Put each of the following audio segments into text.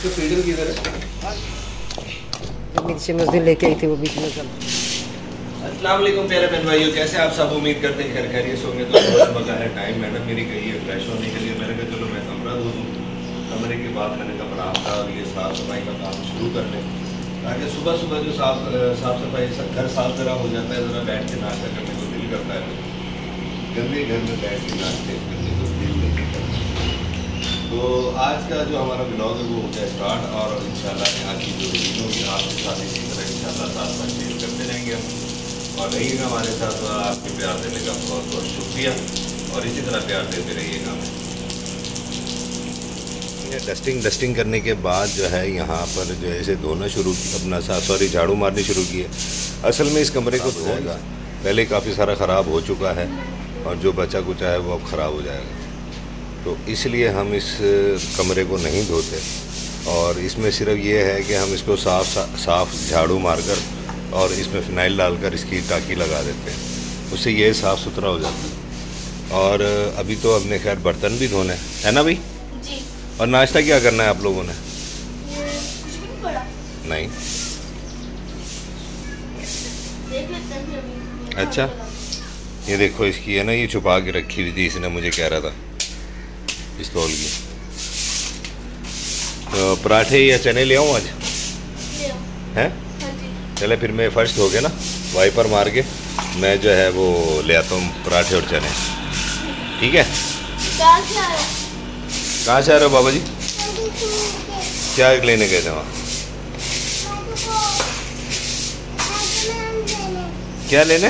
इसको फीडर किधर है? जो मिर्ची मजदूर लेके आई थी वो बीच में अस्सलाम वालेकुम प्यारे बहन भाइयों कैसे आप सब उम्मीद करते हैं? खैर खैरियत होंगे तो है टाइम मैडम मेरी गई है फ्रेश होने के लिए। मैंने कहा चलो मैं कमरा धो दूँ कमरे के बाद मैंने कमरा आपका और ये साफ़ सफ़ाई का काम शुरू कर लें ताकि सुबह सुबह जो साफ़ साफ़ सफ़ाई सब घर साफ़ ज़रा हो जाता है ज़रा बैठ के नाश्ता करने को दिल करता है। गंदे घर में बैठ के नाश्ते। तो आज का जो हमारा ब्लॉग है वो हो गया स्टार्ट और इंशाल्लाह आज की जो वीडियो होगी आपके साथ इसी तरह इंशाल्लाह साथ साथ शेयर करते रहेंगे हम। और रहिएगा हमारे साथ आपके प्यार देने का बहुत बहुत शुक्रिया। और इसी तरह प्यार देते रहिएगा हमें डस्टिंग डस्टिंग करने के बाद जो है यहाँ पर जो है इसे धोना शुरू अपना सा सॉरी झाड़ू मारनी शुरू की है। असल में इस कमरे को धोएगा पहले काफ़ी सारा ख़राब हो चुका है और जो बचा कुचा है वो अब ख़राब हो जाएगा। तो इसलिए हम इस कमरे को नहीं धोते। और इसमें सिर्फ़ ये है कि हम इसको साफ़ साफ़ झाड़ू मारकर और इसमें फिनाइल डालकर इसकी टाकी लगा देते हैं। उससे ये साफ़ सुथरा हो जाता है। और अभी तो अपने खैर बर्तन भी धोने है। ना भाई? और नाश्ता क्या करना है आप लोगों ने? नहीं अच्छा। ये देखो इसकी है ना ये छुपा के रखी हुई थी इसने मुझे कह रहा था। पिस्तौल की तो पराठे या चने ले आऊँ आज? हैं? हाँ चले फिर मैं फ़र्स्ट हो गया ना वाइपर मार के मैं जो है वो ले आता हूँ पराठे और चने। ठीक है? कहाँ से आ रहा है? बाबा जी? क्या लेने गए थे वहाँ? क्या लेने?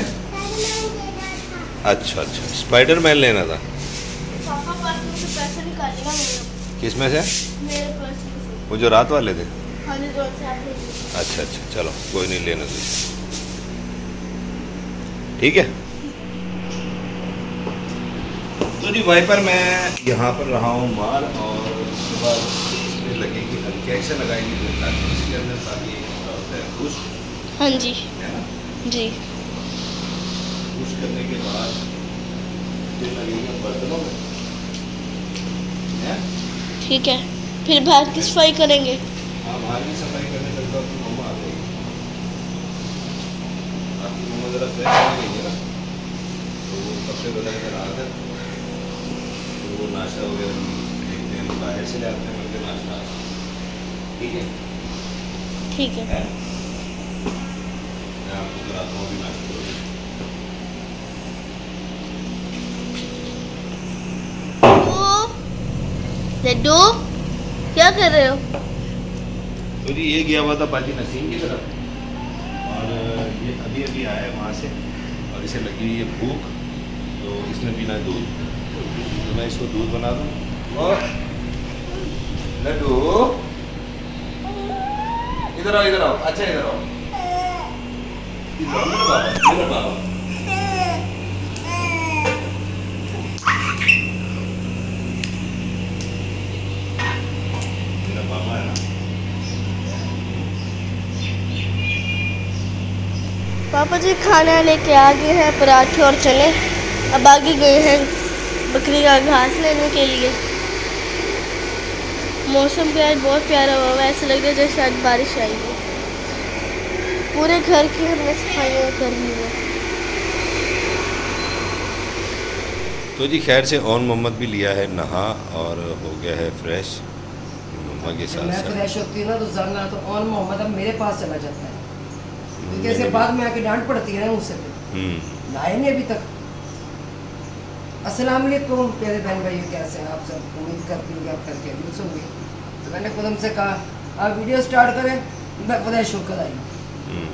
अच्छा अच्छा। स्पाइडर मैन लेना था। मेरे किसमें से? मेरे पर्स में से। वो जो रात वाले थे? हाँ जी ज़ोर से आप अच्छा अच्छा चलो कोई नहीं लेना तो ठीक है? तो जी वाइपर मैं यहाँ पर रहा हूँ माल और उसके बाद लगेगी हल्की एक्शन लगाएँगे? ताकि इसके अंदर ताकि होता है। खुश हाँ जी। जी। खुश करने के बाद फिर लगेगा बर्तनों में। है ठीक है। फिर बाहर की सफ़ाई करेंगे। हाँ बाहर की सफ़ाई करने तक तो तो तो वो नाश्ता वगैरह देखते हैं। बाहर से ले हैं बल्कि नाश्ता। ठीक है? ठीक है। है? मैं आपको कराता हूँ अभी नाश्ता करोगे लड्डू? क्या कर रहे हो? तो ये गया हुआ था बाजी नसीम की तरफ़। और ये अभी अभी आया है वहाँ से। और इसे लगी हुई है भूख। तो इसने पीना है दूध। तो मैं इसको दूध बना दूँ। और लड्डू। इधर आओ इधर आओ। अच्छा इधर आओ। इधर आओ मेरे बाबा मेरा बाबा है ना पापा जी खाना लेके आ गए हैं पराठे और चने। अब आगे गए हैं बकरी का घास लेने के लिए। मौसम भी आज बहुत प्यारा हुआ है ऐसा लग रहा है जैसे आज बारिश आएगी पूरे घर की हमने सफाइयाँ करनी है। तो जी खैर से ओन मोहम्मद भी लिया है नहा और हो गया है फ्रेश। मम्मा के साथ मैं फ्रेश होती हूँ ना तो जानना तो ऑन मोहम्मद अब मेरे पास चला जाता है। भी- बाद में आके डांट पड़ती है ना मुझसे हम्म। लाए नहीं अभी तक। अस्सलाम वालेकुम प्यारे बहन भाइयों कैसे हैं आप सब? उम्मीद करती हूँ कि आप करके भी होंगे। तो मैंने खुद हमसे कहा आप वीडियो स्टार्ट करें मैं फ्रेश होकर आई हम्म।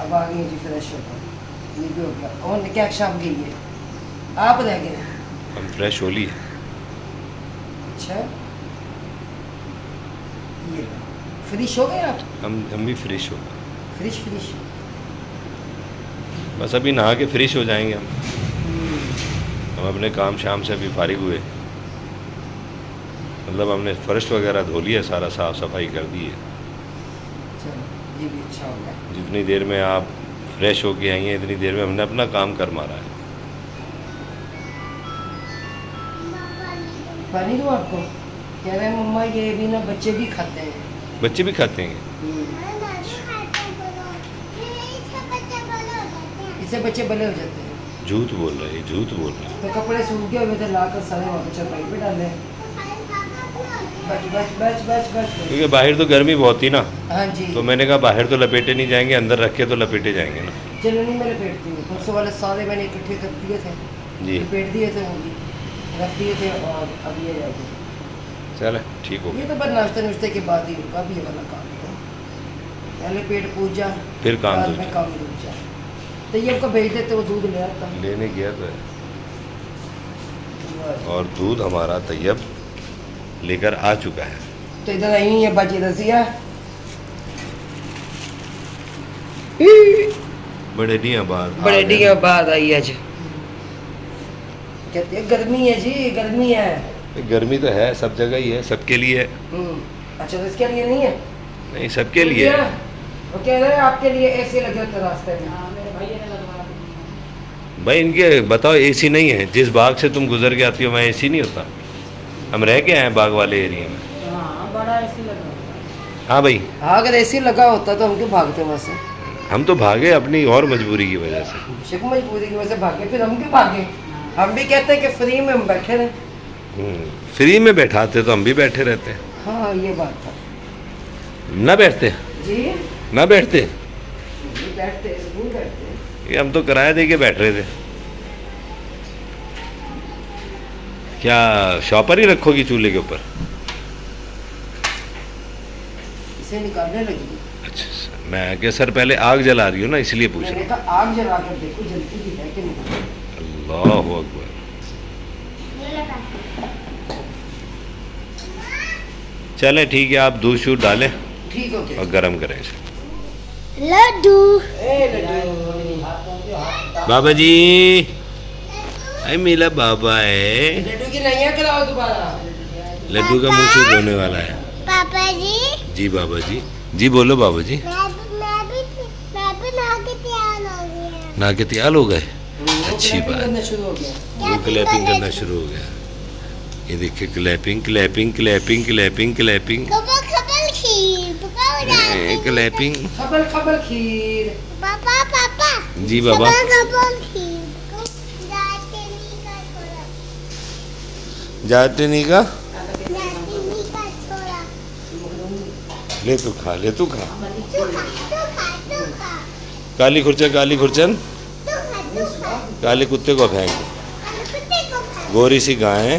अब आ गई जी फ्रेश होकर ये भी हो गया। और क्या शाम गई है? आप रह गए हम फ्रेश है। अच्छा। ये फ्रिश हो गए आप? हम हम भी फ्रेश हो गए। फ्रिश फ्रिश। बस अभी नहा के फ्रेश हो जाएँगे हम। हम अपने काम शाम से अभी फारिग हुए। मतलब हमने फर्श वगैरह धो लिया सारा साफ़ सफ़ाई कर दी है। चलो ये भी अच्छा जितनी देर में आप फ्रेश होके आई हैं इतनी देर में हमने अपना काम कर मारा है। पानी दूँ आपको? कह रहे हैं मम्मा ये भी ना बच्चे भी खाते हैं। बच्चे भी खाते हैं। इससे बच्चे बले हो जाते हैं। झूठ बोल रहे हैं झूठ बोल रहे। हैं तो कपड़े सूख गए हुए थे लाकर सारे पे चरपाई पे डाले क्योंकि बाहर तो गर्मी बहुत थी ना। हाँ जी। तो मैंने कहा बाहर तो लपेटे नहीं जाएँगे अंदर रखे तो लपेटे जाएँगे ना। चलो नहीं मेरे पेट दिए परसों वाले सारे मैंने इकट्ठे कर दिए थे। जी। पेट दिए थे वो भी रख दिए थे और अब ये जाएगी चले ठीक हो ये तो बस नाश्ते नुश्ते के बाद ही होगा अब ये वाला काम तो पहले पेट पूजा फिर काम। में काम दूजा तो ये आपको भेज देते वो दूध ले आता लेने गया तो और दूध हमारा तैयब लेकर आ चुका है। तो इधर आई है बाजी रसिया। बड़े आबाद आ बड़े के बाद आई आज। कहती है गर्मी है जी गर्मी है। गर्मी तो है सब जगह ही है सबके लिए। है हम्म, अच्छा तो इसके लिए नहीं है? नहीं सबके लिए। है वो कह रहे हैं आपके लिए ऐसे लगे होते रास्ते में। भाई इनके बताओ एसी नहीं है। जिस बाग से तुम गुजर के आती हो वहाँ एसी नहीं होता? हम रह के आए हैं बाग वाले एरिया में। हाँ भाई। हाँ अगर ऐसे लगा होता तो हम क्यों भागते वहाँ से? हम तो भागे अपनी और मजबूरी की वजह से। मजबूरी की वजह से भागे फिर हम क्यों भागे? हम भी कहते हैं कि फ्री में हम बैठे रहे। हम्म, फ्री में बैठाते तो हम भी बैठे रहते। हैं हाँ ये बात था न बैठते? जी? न बैठते? बैठते ये हम तो किराया दे के बैठ रहे थे। क्या शॉपर ही रखोगी चूल्हे के ऊपर? इसे निकालने लगी। अच्छा अच्छा। मैं क्या सर पहले आग जला रही हूँ ना इसलिए पूछ रहा कहा आग जला कर देखो जलती भी है कि नहीं। हूँ अल्लाह अकबर। चले ठीक है आप दूध शूध डालें ठीक हो और गरम करें इसे। लड्डू। बाबा जी अरे मेरा बाबा है लड्डू की नैया कराओ दोबारा। लड्डू का मुँह शुरू होने वाला है। पापा जी जी बाबा जी जी बोलो बाबा जी मैं भी मैं भी मैं भी नहा के तैयार हो ना के तैयार हो गए? अच्छी बात। करना शुरू हो गया। वो क्लैपिंग करना शुरू हो गया। ये देखिए clapping clapping clapping clapping clapping clapping खबर खबर खीर। पापा पापा। जी बाबा। को जाते नहीं का? ले तू खा ले तू खा। तू खा तू खा तू खा। काली खुर्चन काली खुरचन। तू तू काले कुत्ते को फेंक गोरी सी गाय।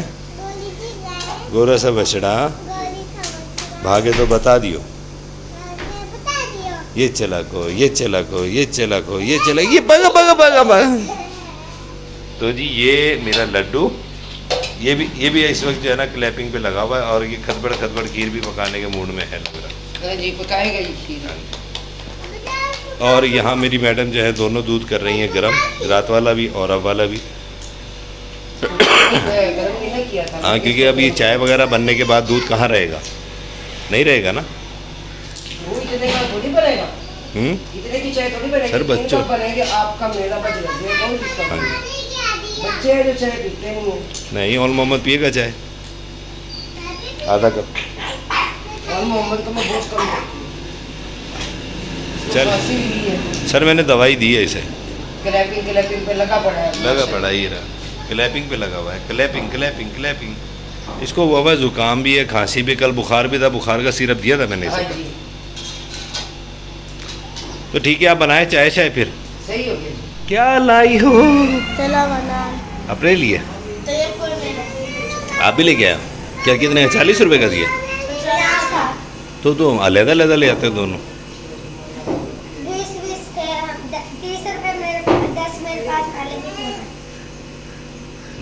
गोरा सा बछड़ा। भागे तो बता दियो। ये चला को ये चला को ये चला को ये चला ये बगा बगा बगा बगा। तो जी ये मेरा लड्डू ये भी ये भी इस वक्त जो है ना क्लैपिंग पे लगा हुआ है और ये खदबड़ खदबड़ खीर भी पकाने के मूड में है लग रहा हाँ। जी पकाएगा ये खीर। और यहाँ मेरी मैडम जो है दोनों दूध कर रही हैं गरम रात वाला भी और अब वाला भी। गरम नहीं ना किया था। हाँ क्योंकि अब ये चाय वगैरह बनने के बाद दूध कहाँ रहेगा? नहीं रहेगा ना? सर, बच्चों- आपका मेरा बच गया कौन किसका हाँ बनेगा? जी। बच्चे जो चाय पीते नहीं है। नहीं और मोहम्मद पिएगा चाय? आधा कप। और मोहम्मद को मैं बहुत कम चल। है सर मैंने दवाई दी है इसे। क्लैपिंग क्लैपिंग पे लगा पड़ा है। लगा पड़ा ही रहा। क्लैपिंग पे लगा हुआ है। क्लैपिंग क्लैपिंग क्लैपिंग इसको हुआ हुआ जुकाम भी है खांसी भी कल बुखार भी था बुखार का सिरप दिया था मैंने हाँ इसे जी। तो ठीक है आप बनाए चाय चाय फिर। सही हो गया। क्या लाई हो? चलो बना। अपने लिए? तो ये कोई नहीं आप भी लेके आया क्या कितने चालीस रुपए का दिया। तो तो अलहदा अलहदा ले आते दोनों। बीस बीस।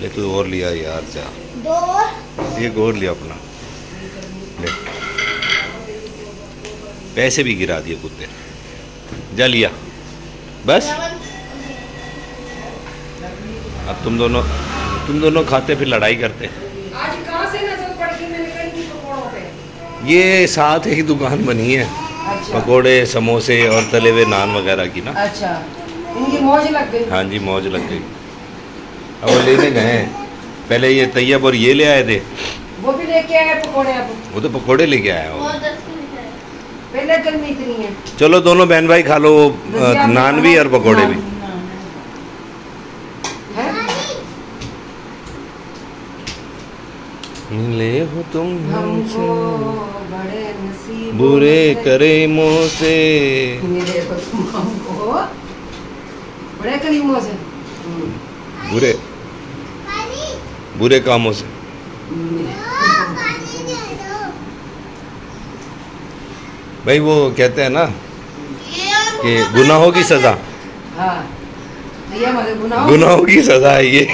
ले तू और लिया यार जा। दो। एक और लिया अपना। ले। पैसे भी गिरा दिए कुत्ते। जा लिया। बस? अब तुम दोनों तुम दोनों खाते फिर लड़ाई करते। आज कहाँ से नज़र पड़ मैंने कहा इनकी ये साथ ही दुकान बनी है। अच्छा। पकोड़े समोसे और तले हुए नान वगैरह की ना। अच्छा। इनकी मौज लग गई। हाँ जी मौज लग गई। अब वो लेने गए हैं। पहले ये तैयब और ये ले आए थे। वो भी लेके आए पकौड़े अब? वो तो पकोड़े लेके आया पहले गर्मी इतनी है चलो दोनों बहन भाई खा लो नान भी और पकौड़े भी। मिले हो तुम नसीब बुरे करे मुँह से। बड़े करीमों से। बुरे। बुरे कामों से। भाई वो कहते हैं ना कि गुनाहों की सजा। हाँ। हमारे गुनाह की सजा है ये।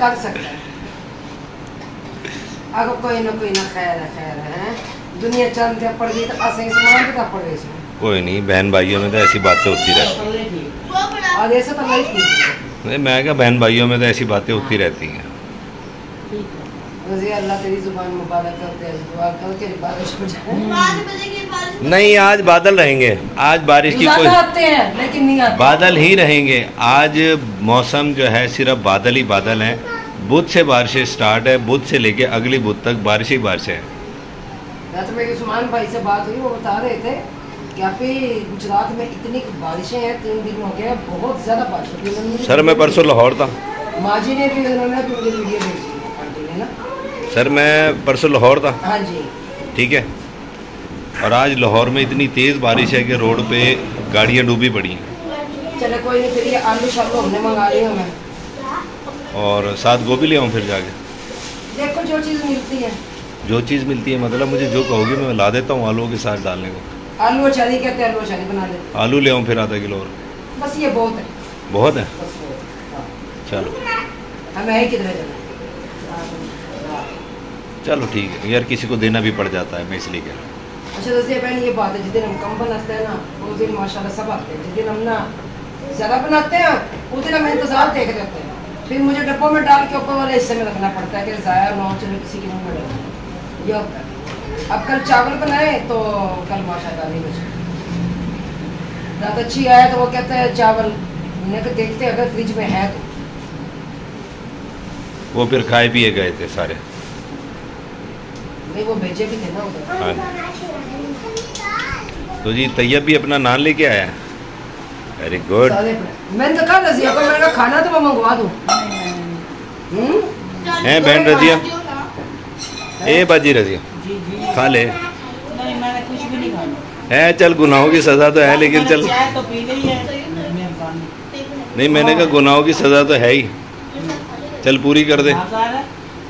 कर सकता है। अगर कोई ना कोई ना खैर है खैर है दुनिया चंद पड़ गई तो असें समान के पड़ गई कोई नहीं बहन भाइयों में तो ऐसी बातें होती रहती। और ऐसे तो नहीं नहीं मैं क्या बहन भाइयों में तो ऐसी बातें होती रहती हैं। रजिया अल्लाह तेरी ज़ुबान मुबारक कर दे दुआ कर के बारिश हो जाए। नहीं आज बादल रहेंगे। आज बारिश की कोई आते हैं लेकिन नहीं आते। बादल ही रहेंगे। आज मौसम जो है सिर्फ़ बादल ही बादल हैं। बुध से बारिशें स्टार्ट है। बुध से लेके अगली बुध तक बारिश ही बारिशें हैं। रात में उस्मान भाई से बात हुई वो बता रहे थे कि आप गुजरात में इतनी बारिशें हैं तीन दिन हो गए बहुत ज़्यादा बारिश सर मैं परसों लाहौर था। माँ जी ने भी उन्होंने वीडियो भेजी। सर मैं परसों लाहौर था। हाँ जी। ठीक है? और आज लाहौर में इतनी तेज़ बारिश है कि रोड पे गाड़ियाँ डूबी पड़ी हैं। चले कोई नहीं फिर ये आलू शालू हमने मंगा रही हूँ मैं और साथ गोभी ले आऊँ फिर जाके? देखो जो चीज़ मिलती है। जो चीज़ मिलती है मतलब मुझे जो कहोगे मैं ला देता हूँ आलूओं के साथ डालने को। आलू अचारी कहते हैं आलू अचारी बना लेते आलू ले आऊँ फिर आधा किलो और? बस ये बहुत है। बहुत है? है। चलो। हमें किधर जाना चलो ठीक है यार किसी को देना भी पड़ जाता है मैं इसलिए कह रहा हूँ। अच्छा दोस्तों बहन ये बात है जिस दिन हम कम बनाते हैं ना उस दिन माशाल्लाह सब आते हैं। जिस दिन हम ना ज़्यादा बनाते हैं उस दिन हम इंतज़ार देख रहते हैं। फिर मुझे डब्बों में डाल के ऊपर वाले हिस्से में रखना पड़ता है कि ज़ाया ना हो चलो किसी के मुँह में डाल ये होता है। अब कल चावल बनाए तो कल माशाल्लाह नहीं बचे। रात अच्छी आया तो वो कहते हैं चावल मैंने कहा देखते अगर फ्रिज में है तो। वो फिर खाए पिए गए थे सारे। नहीं वो भेजे भी थे ना उधर। हाँ तो जी तैयब भी अपना नान लेके आया वेरी गुड मैंने तो कहा रजिया को मैंने खाना तो मैं मंगवा दूँ। हम्म? हैं बहन रजिया? ए बाजी रजिया। जी जी। खा ले। नहीं मैंने कुछ भी नहीं खाना है चल गुनाहों की सजा तो है लेकिन चल। तो पी ली है। नहीं मैंने कहा गुनाहों की सजा तो है ही। चल पूरी कर दे। है?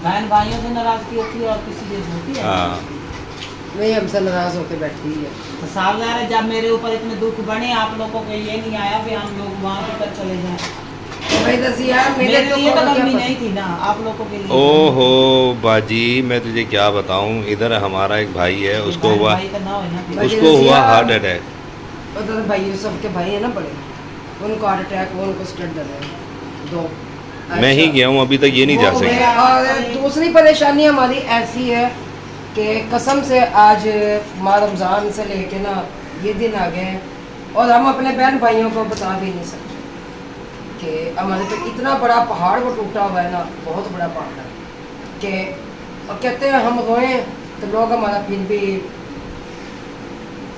बहन भाइयों से नाराज़गी होती है और किसी से होती है हाँ। नहीं हमसे नाराज़ होकर बैठी है। तो साफ़ ज़ाहिर है जब मेरे ऊपर इतने दुख बने आप लोगों को ये नहीं आया कि हम लोग वहाँ तक चले जाएँ। तो तो बहुत गर्मी क्या नहीं थी ना आप लोगों के लिए। ओहो बाजी मैं तुझे क्या बताऊँ? इधर हमारा एक भाई है उसको हुआ हो उसको हुआ हार्ट अटैक। पता था भाई यूसुफ के भाई है ना बड़े। उनको हार्ट अटैक उनको स्टंट डले दो। मैं ही। गया हूँ अभी तक ये नहीं जा वो सके गया। और दूसरी परेशानी हमारी ऐसी है कि कसम से आज माँ रमज़ान से लेके ना ये दिन आ गए और हम अपने बहन भाइयों को बता भी नहीं सकते कि हमारे पे इतना बड़ा पहाड़ वो टूटा हुआ है ना बहुत बड़ा पहाड़ है कि और कहते हैं हम रोए तो लोग हमारा फिर भी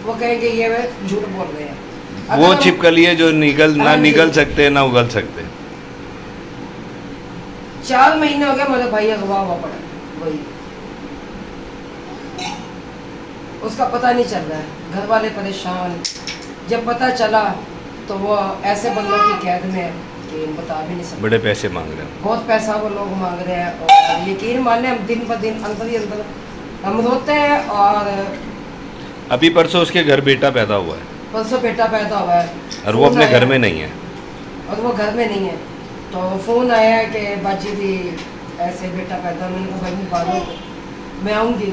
वो कहेंगे ये वे झूठ बोल रहे हैं वो छिपकली है जो निकल ना निकल सकते ना उगल सकते चार महीने हो गए मेरे भाई अगवा हुआ पड़ा। वही। उसका पता नहीं चल रहा है। घर वाले परेशान। जब पता चला तो वो ऐसे बंदों की कैद में है कि बता भी नहीं सकते। बड़े पैसे मांग रहे हैं। बहुत पैसा वो लोग मांग रहे हैं और यकीन माने हम दिन ब दिन अंदर ही अंदर हम रोते हैं और अभी परसों उसके घर बेटा पैदा हुआ है। परसों बेटा पैदा हुआ है। और वो अपने घर में नहीं है। और वो घर में नहीं है। तो फ़ोन आया कि बाजी दी ऐसे बेटा पैदा मैंने कहा भाई मुबारक मैं आऊँगी।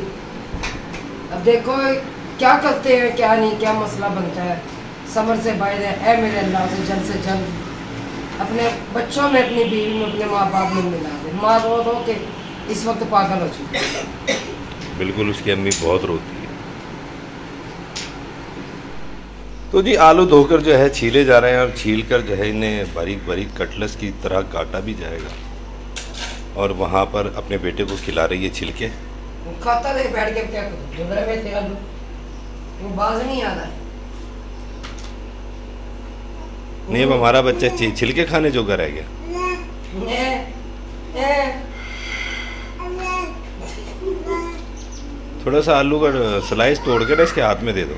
अब देखो, क्या करते हैं, क्या नहीं, क्या मसला बनता है? समर से बाहर है, ऐ मेरे अल्लाह से जल्द से जल्द अपने बच्चों में अपनी बीवी में अपने माँ बाप में मिला दे। माँ रो रो के इस वक्त पागल हो चुकी है। बिल्कुल, उसकी अम्मी बहुत रोती है। तो जी आलू धोकर जो है छीले जा रहे हैं और छील कर जो है इन्हें बारीक बारीक कटलस की तरह काटा भी जाएगा। और वहाँ पर अपने बेटे को खिला रही है छिलके। खाता बैठ के क्या करूँ? में थे आलू वो बाज नहीं आता नहीं अब हमारा बच्चा छिलके खाने जोगा रह गया। ए, ए, थोड़ा सा आलू का स्लाइस तोड़ के ना इसके हाथ में दे दो।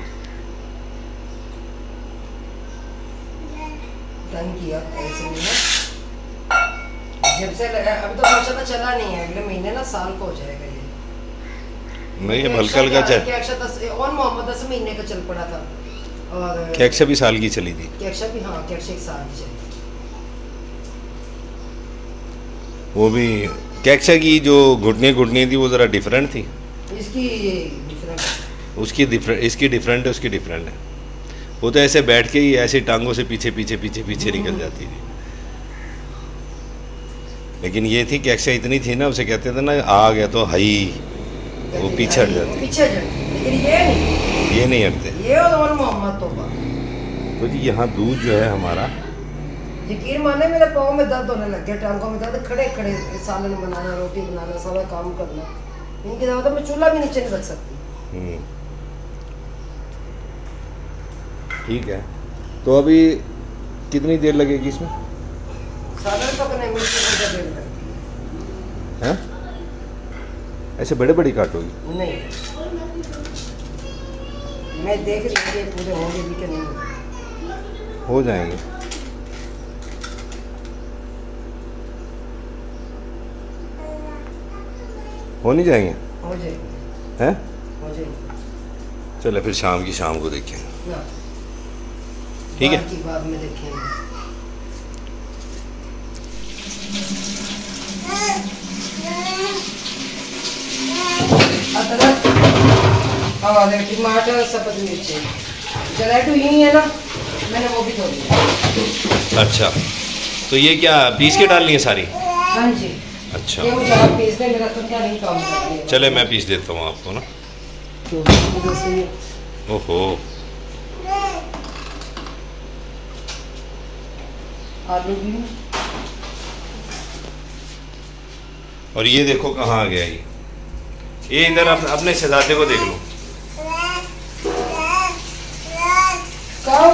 तंग किया ऐसे भी ना जब से लगा अभी तो माशाल्लाह चला नहीं है अगले महीने ना साल को हो जाएगा ये। नहीं अब हल्का हल्का चल और मोहम्मद दस महीने का चल पड़ा था। और कैक्शा भी साल की चली थी? कैक्शा भी हाँ कैक्शा एक साल की चली थी। वो भी कैक्शा की जो घुटने घुटनी थी वो ज़रा डिफरेंट थी? इसकी डिफरेंट उसकी डिफरेंट इसकी डिफरेंट है उसकी डिफरेंट है। वो तो ऐसे बैठ के ही ऐसी टांगों से पीछे पीछे पीछे पीछे निकल जाती थी। लेकिन ये थी कैक्शा इतनी थी ना उसे कहते थे ना आ गया तो हई वो पीछे हट जाती। पीछे लेकिन ये नहीं। ये नहीं हटते। तो जी यहाँ दूध जो है हमारा। यकीन माने मेरे पाँव में दर्द होने लग गया टांगों में दर्द। खड़े खड़े सालन बनाना रोटी बनाना सारा काम करना। इनकी दवा तो मैं चूल्हा भी नीचे नहीं रख सकती। ठीक है। तो अभी कितनी देर लगेगी इसमें? देर लगती हैं? ऐसे बड़े बड़ी काटोगी है। नहीं। मैं देख पूरे होंगे भी कि नहीं। हो जाएँगे। हो नहीं जाएँगे? हो जाएगी। हैं? हो जाएगी। चले फिर शाम की शाम को देखेंगे ना ठीक है। बाद की बाद में देखेंगे। अदरक और टमाटर सब्ज मिर्ची। जलेटू यही है ना मैंने वो भी धो लिया अच्छा तो ये क्या पीस के डालनी है सारी? हाँ जी। अच्छा। तो चले मैं पीस देता हूँ आपको ना। तो ओहो। आलू भी और ये देखो कहाँ आ गया ये। ये इधर अप, अपने शहजादे को देख लो।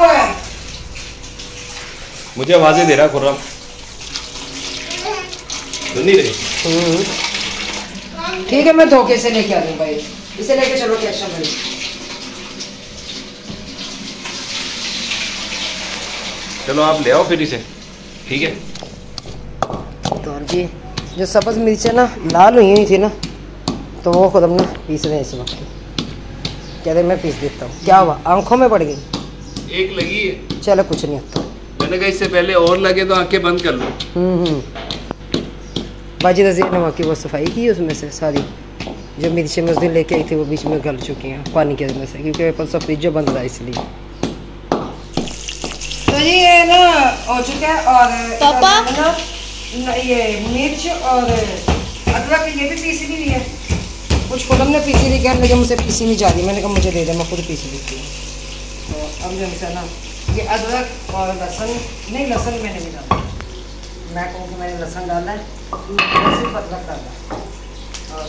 है? मुझे आवाज़ें दे रहा है खुर्रम। सुन नहीं रही? ठीक है मैं धोखे से लेके आ रही भाई। इसे लेके चलो कैश भाई चलो आप ले आओ फिर इसे। ठीक है। तो जी जो सब्ज मिर्चें ना लाल हुई हुई थी ना तो वो खुद हम ना पीस रहे हैं इस वक्त। कह रहे मैं पीस देता हूँ? क्या हुआ? आँखों में पड़ गई। एक लगी है। चलो कुछ नहीं होता मैंने कहा इससे पहले और लगे तो आँखें बंद कर लो। हम्म हम्म। बाजी रज़ी नमक की वो सफ़ाई की है उसमें से? सारी जो मिर्चें मैं उस दिन लेके आई थी वो बीच में गल चुकी हैं पानी के में से क्योंकि मेरे पास फ्रिज बंद था इसलिए। तो जी ये ना हो चुका है और पापा? ना ये मिर्च और अदरक ये भी पीसी हुई है कुछ खुलम ने पीसी थी कह लेकिन मुझसे पीसी नहीं जा रही मैंने कहा मुझे दे दे मैं खुद पीस लेती हूँ। तो अब जो है ना ये अदरक और लहसुन नहीं लहसुन मैंने भी डाला। मैं कहूँ कि मैंने लहसुन डाला है सिर्फ़ अदरक डाला और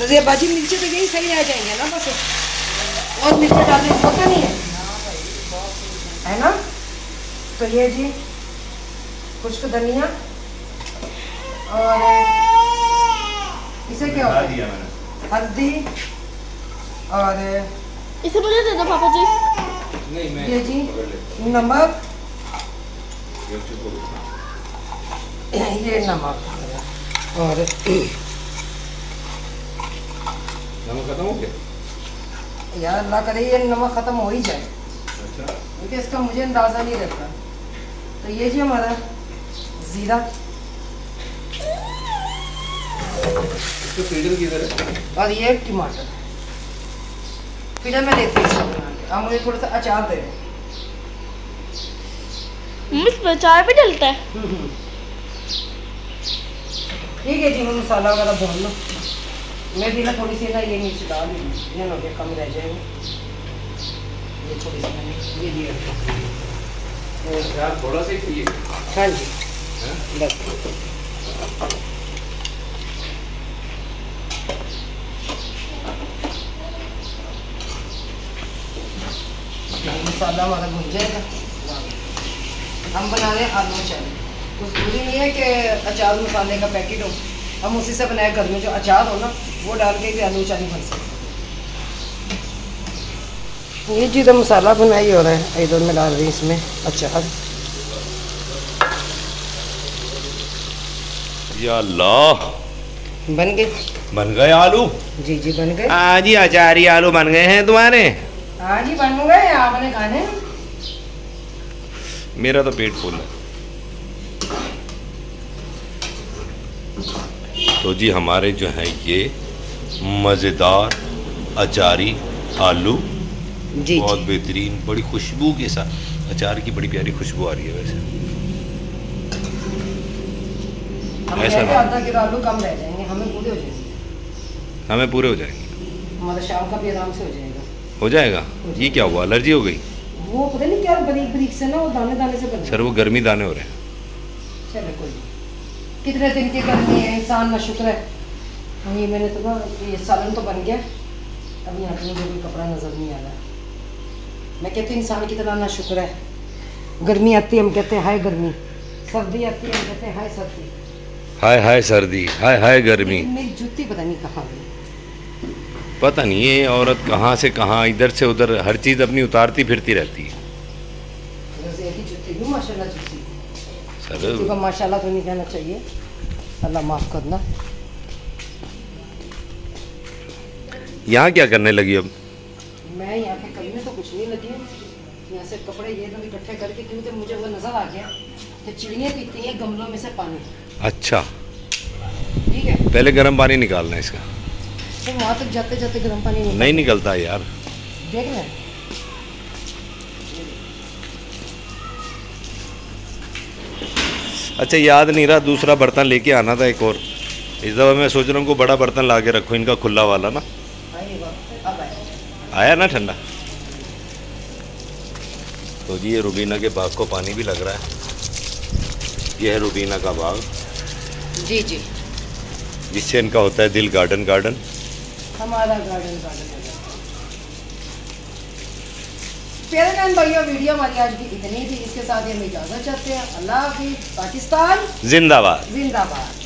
रजिया बाजी मिर्ची तो यही सही आ जाएँगे ना बस। और मिर्ची डालने की पता नहीं है। है ना? तो ये जी खुश्क धनिया और इसे क्या होता है? हल्दी और इसे मुझे दे दो पापा जी। नहीं मैं ये जी नमक। ये नमक। और नमक खत्म हो गया? यार अल्लाह करे ये नमक ख़त्म हो ही जाए। अच्छा। क्योंकि इसका मुझे अंदाज़ा नहीं रहता। तो ये जी हमारा ज़ीरा। इसको फ़िल्टर और ये टमाटर। फिर मैं देती हूँ। अब मुझे थोड़ा सा अचार दे हम्म, इसमें अचार भी डलता है। ठीक है जी मैं मसाला वगैरह भून लो। मैं भी ना थोड़ी सी ना ये नीचे डाल दूँगी ये ना कम रह जाएँगे। ये थोड़ी सी मैंने ये दिया थोड़ा सा हाँ जी। हाँ? बस। मसाला हमारा भुन जाएगा। हम बना रहे हैं आलू अचार। कुछ ज़रूरी नहीं है कि अचार मसाले का पैकेट हो। हम उसी से बनाए घर में जो अचार हो ना वो डाल के भी आलू नहीं बन सकते ये जी तो मसाला बनाई हो रहा है इधर में डाल रही हूँ इसमें अचार। या अल्लाह। बन गए? बन गए आलू? जी जी बन गए। आज ही अचारी आलू बन गए हैं तुम्हारे। हाँ जी बन गए आपने खाने। मेरा तो पेट फुल है। तो जी हमारे जो हैं ये मज़ेदार अचारी आलू। जी। बहुत बेहतरीन बड़ी खुशबू के साथ। अचार की बड़ी प्यारी खुशबू आ रही है वैसे। ऐसा आलू कम रह जाएँगे हमें पूरे हो जाएँगे। हमें पूरे हो जाएँगे। हमारा शाम का भी आराम से हो जाएगा। हो जाएगा? ये क्या हुआ? एलर्जी हो गई? वो पता नहीं क्या बरीक बरीक से ना वो दाने दाने से सर वो गर्मी दाने हो रहे हैं। चलो कोई कितने दिन की गर्मी है? इंसान ना शुक्र हाँ, ये मैंने तो ना ये सालन तो बन गया। अब यहाँ पे मुझे कोई कपड़ा नज़र नहीं आ रहा मैं कहती हूँ इंसान कितना ना शुक्र है। गर्मी आती है हम कहते हैं हाय गर्मी। सर्दी आती है हम कहते हैं हाय सर्दी। हाय हाय सर्दी हाय हाय गर्मी। मेरी जूती पता नहीं कहाँ गई। पता नहीं ये औरत कहाँ से कहाँ इधर से उधर हर चीज़ अपनी उतारती फिरती रहती है। को माशाल्लाह तो नहीं कहना चाहिए। अल्लाह माफ़ करना। यहाँ क्या करने लगी अब? मैं यहाँ पे कभी तो कुछ नहीं लगी। यहाँ से कपड़े ये तो इकट्ठे करके क्योंकि मुझे वो नज़र आ गया कि चिड़ियाँ पीती हैं गमलों में से पानी। अच्छा। ठीक है? पहले गर्म पानी निकालना है इसका। तो वहाँ तक जाते जाते गर्म पानी नहीं नहीं निकलता यार। देख रहे अच्छा याद नहीं रहा दूसरा बर्तन लेके आना था एक और। इस दफ़ा मैं सोच रहा हूँ कोई बड़ा बर्तन ला के रखो इनका खुला वाला ना आइए वक्त अब आए आया ना ठंडा? तो जी ये रुबीना के बाग को पानी भी लग रहा है। ये है रुबीना का बाग। जी जी। जिससे इनका होता है दिल गार्डन गार्डन। हमारा गार्डन गार्डन। प्यारे बहन भाइयों वीडियो हमारी आज की इतनी थी। इसके साथ ही हम इजाज़त चाहते हैं। अल्लाह हाफिज़। पाकिस्तान। जिंदाबाद। जिंदाबाद।